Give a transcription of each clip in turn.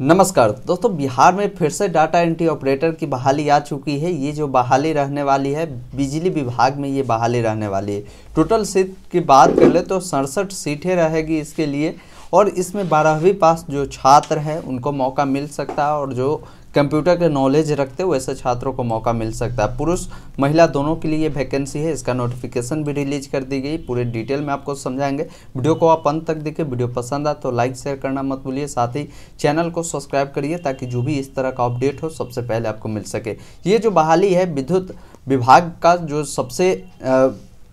नमस्कार। दोस्तों, बिहार में फिर से डाटा एंट्री ऑपरेटर की बहाली आ चुकी है। ये जो बहाली रहने वाली है, बिजली विभाग में ये बहाली रहने वाली है। टोटल सीट की बात कर ले तो सड़सठ सीटें रहेगी इसके लिए और इसमें बारहवीं पास जो छात्र हैं, उनको मौका मिल सकता है और जो कंप्यूटर के नॉलेज रखते हो वैसे छात्रों को मौका मिल सकता है। पुरुष, महिला दोनों के लिए वैकेंसी है, इसका नोटिफिकेशन भी रिलीज़ कर दी गई। पूरे डिटेल में आपको समझाएँगे। वीडियो को आप अंत तक देखें। वीडियो पसंद आए तो लाइक शेयर करना मत भूलिए। साथ ही चैनल को सब्सक्राइब करिए ताकि जो भी इस तरह का अपडेट हो, सबसे पहले आपको मिल सके। ये जो बहाली है, विद्युत विभाग का जो सबसे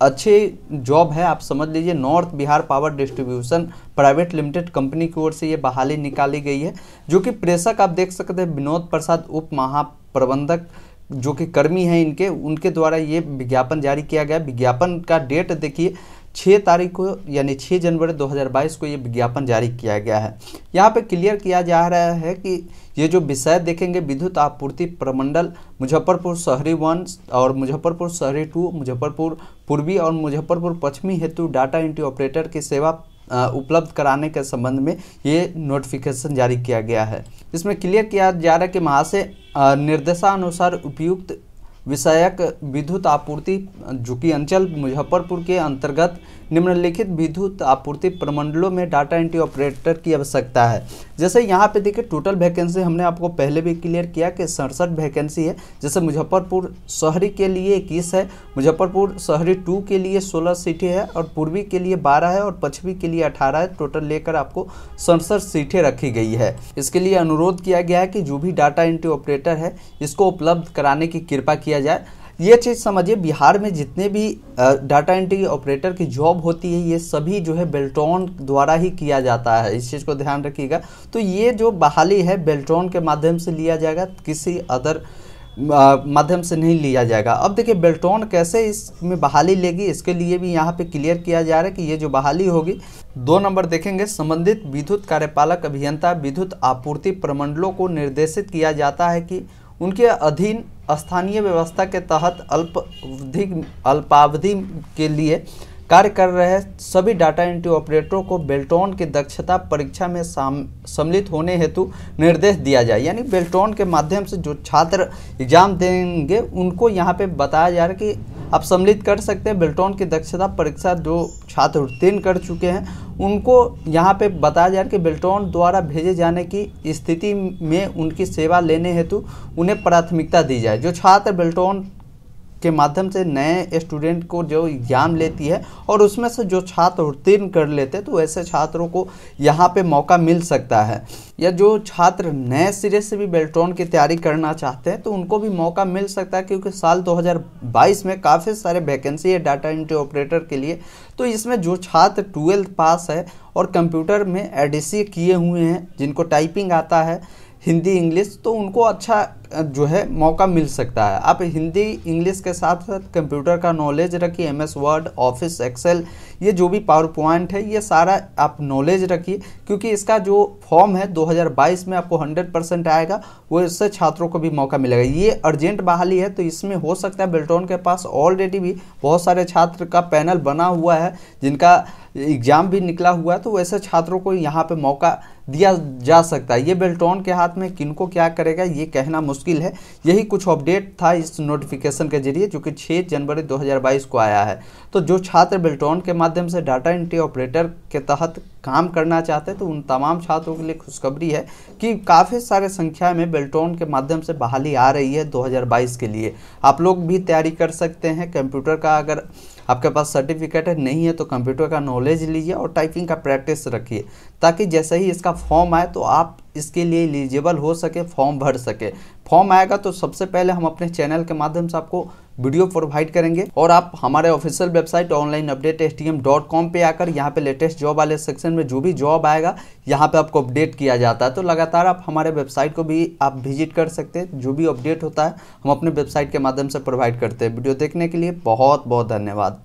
अच्छी जॉब है, आप समझ लीजिए, north Bihar power distribution private limited company की ओर से ये बहाली निकाली गई है, जो कि प्रेषक आप देख सकते हैं, विनोद प्रसाद उप महाप्रबंधक जो कि कर्मी हैं इनके, उनके द्वारा ये विज्ञापन जारी किया गया। विज्ञापन का डेट देखिए छः तारीख को, यानी छः जनवरी 2022 को ये विज्ञापन जारी किया गया है। यहाँ पे क्लियर किया जा रहा है कि ये जो विषय देखेंगे, विद्युत आपूर्ति प्रमंडल, मुजफ्फरपुर शहरी वन और मुजफ्फरपुर शहरी टू, मुजफ्फरपुर पूर्वी और मुजफ्फरपुर पश्चिमी हेतु डाटा एंट्री ऑपरेटर की सेवा उपलब्ध कराने के संबंध में ये नोटिफिकेशन जारी किया गया है। इसमें क्लियर किया जा रहा है कि महाशय निर्देशानुसार उपयुक्त विषयक विद्युत आपूर्ति जो कि अंचल मुजफ्फरपुर के अंतर्गत निम्नलिखित विद्युत आपूर्ति प्रमंडलों में डाटा एंट्री ऑपरेटर की आवश्यकता है। जैसे यहाँ पे देखिए टोटल वैकेंसी हमने आपको पहले भी क्लियर किया कि सड़सठ वैकेंसी है। जैसे मुजफ्फरपुर शहरी के लिए इक्कीस है, मुजफ्फरपुर शहरी टू के लिए सोलह सीटें हैं और पूर्वी के लिए बारह है और पश्चिमी के लिए अठारह है। टोटल लेकर आपको सड़सठ सीटें रखी गई है। इसके लिए अनुरोध किया गया है कि जो भी डाटा एंट्री ऑपरेटर है, इसको उपलब्ध कराने की कृपा किया जाए। ये चीज़ समझिए, बिहार में जितने भी डाटा एंट्री ऑपरेटर की जॉब होती है, ये सभी जो है बेल्टॉन द्वारा ही किया जाता है। इस चीज़ को ध्यान रखिएगा। तो ये जो बहाली है बेल्टॉन के माध्यम से लिया जाएगा, किसी अदर माध्यम से नहीं लिया जाएगा। अब देखिए बेल्टॉन कैसे इसमें बहाली लेगी, इसके लिए भी यहाँ पे क्लियर किया जा रहा है कि ये जो बहाली होगी, दो नंबर देखेंगे। संबंधित विद्युत कार्यपालक अभियंता विद्युत आपूर्ति प्रमंडलों को निर्देशित किया जाता है कि उनके अधीन स्थानीय व्यवस्था के तहत अल्पावधि अल्पावधि के लिए कार्य कर रहे सभी डाटा एंट्री ऑपरेटरों को बेल्टॉन की दक्षता परीक्षा में सम्मिलित होने हेतु निर्देश दिया जाए। यानी बेल्टॉन के माध्यम से जो छात्र एग्ज़ाम देंगे, उनको यहाँ पे बताया जा रहा है कि आप सम्मिलित कर सकते हैं। बिल्टॉन की दक्षता परीक्षा जो छात्र उत्तीर्ण कर चुके हैं। उनको यहाँ पे बताया जाए कि बिल्टॉन द्वारा भेजे जाने की स्थिति में उनकी सेवा लेने हेतु उन्हें प्राथमिकता दी जाए। जो छात्र बेल्टॉन के माध्यम से नए स्टूडेंट को जो एग्ज़ाम लेती है और उसमें से जो छात्र उत्तीर्ण कर लेते तो ऐसे छात्रों को यहाँ पे मौका मिल सकता है। या जो छात्र नए सिरे से भी बेल्ट्रॉन की तैयारी करना चाहते हैं तो उनको भी मौका मिल सकता है, क्योंकि साल 2022 में काफ़ी सारे वैकेंसी है डाटा एंट्री ऑपरेटर के लिए। तो इसमें जो छात्र ट्वेल्थ पास है और कंप्यूटर में एडीसी किए हुए हैं, जिनको टाइपिंग आता है, हिंदी, इंग्लिश तो उनको अच्छा जो है, मौका मिल सकता है। आप हिंदी, इंग्लिश के साथ साथ कंप्यूटर का नॉलेज रखिए M S word office excel ये जो भी पावर पॉइंट है, ये सारा आप नॉलेज रखिए, क्योंकि इसका जो फॉर्म है 2022 में आपको 100 परसेंट आएगा, वो इससे छात्रों को भी मौका मिलेगा। ये अर्जेंट बहाली है तो इसमें हो सकता है बेल्टोन के पास ऑलरेडी भी बहुत सारे छात्र का पैनल बना हुआ है, जिनका एग्ज़ाम भी निकला हुआ है तो वैसे छात्रों को यहाँ पर मौका दिया जा सकता है। ये बेल्टॉन के हाथ में किनको क्या करेगा, ये कहना मुश्किल है। यही कुछ अपडेट था इस नोटिफिकेशन के ज़रिए, जो कि 6 जनवरी 2022 को आया है। तो जो छात्र बेल्टॉन के माध्यम से डाटा एंट्री ऑपरेटर के तहत काम करना चाहते हैं तो उन तमाम छात्रों के लिए खुशखबरी है कि काफ़ी सारे संख्या में बेल्टॉन के माध्यम से बहाली आ रही है 2022 के लिए। आप लोग भी तैयारी कर सकते हैं कंप्यूटर का अगर आपके पास सर्टिफिकेट है, नहीं है तो कंप्यूटर का नॉलेज लीजिए और टाइपिंग का प्रैक्टिस रखिए। ताकि जैसे ही इसका फॉर्म आए तो आप इसके लिए एलिजिबल हो सके फॉर्म भर सके। फॉर्म आएगा तो सबसे पहले हम अपने चैनल के माध्यम से आपको वीडियो प्रोवाइड करेंगे और आप हमारे official website online updates पे आकर यहाँ पे लेटेस्ट जॉब वाले सेक्शन में जो भी जॉब आएगा, यहाँ पे आपको अपडेट किया जाता है। तो लगातार आप हमारे वेबसाइट को भी आप विज़िट कर सकते हैं। जो भी अपडेट होता है, हम अपने वेबसाइट के माध्यम से प्रोवाइड करते हैं। वीडियो देखने के लिए बहुत बहुत धन्यवाद।